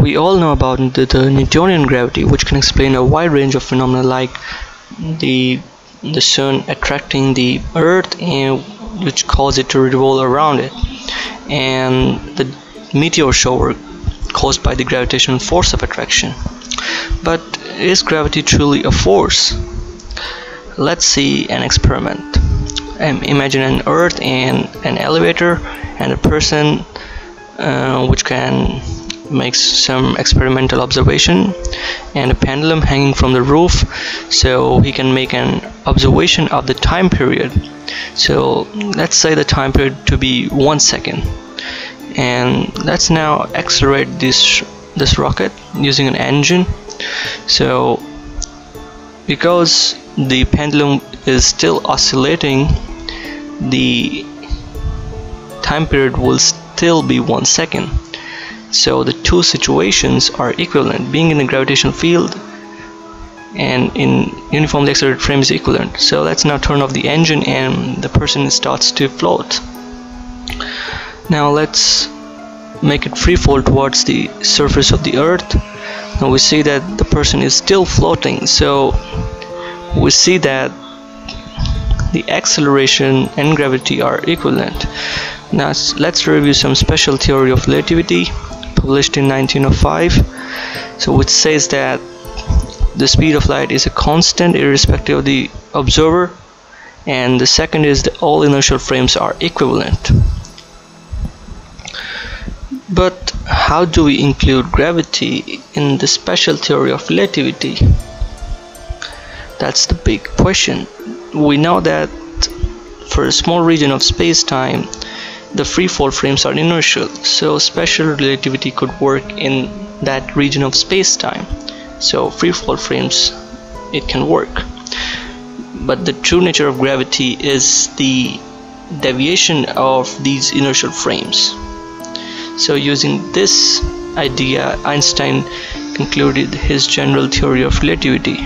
We all know about the, the, Newtonian gravity which can explain a wide range of phenomena like the the sun attracting the earth and which cause it to revolve around it. And the meteor shower caused by the gravitational force of attraction. But is gravity truly a force? Let's see an experiment. Um, imagine an earth and an elevator and a person uh, which can make some experimental observation and a pendulum hanging from the roof so he can make an observation of the time period. So let's say the time period to be one second. And let's now accelerate this this rocket using an engine. So because the pendulum is still oscillating the time period will still be one second so the two situations are equivalent. Being in a gravitational field and in uniformly accelerated frame is equivalent. So let's now turn off the engine and the person starts to float. Now let's make it free fall towards the surface of the earth. Now we see that the person is still floating. So we see that the acceleration and gravity are equivalent. Now let's review some special theory of relativity published in 1905 so which says that the speed of light is a constant irrespective of the observer and the second is that all inertial frames are equivalent. But how do we include gravity in the special theory of relativity? That's the big question. We know that for a small region of space-time the free fall frames are inertial so special relativity could work in that region of space-time. So free fall frames it can work. But the true nature of gravity is the deviation of these inertial frames. So using this idea Einstein concluded his general theory of relativity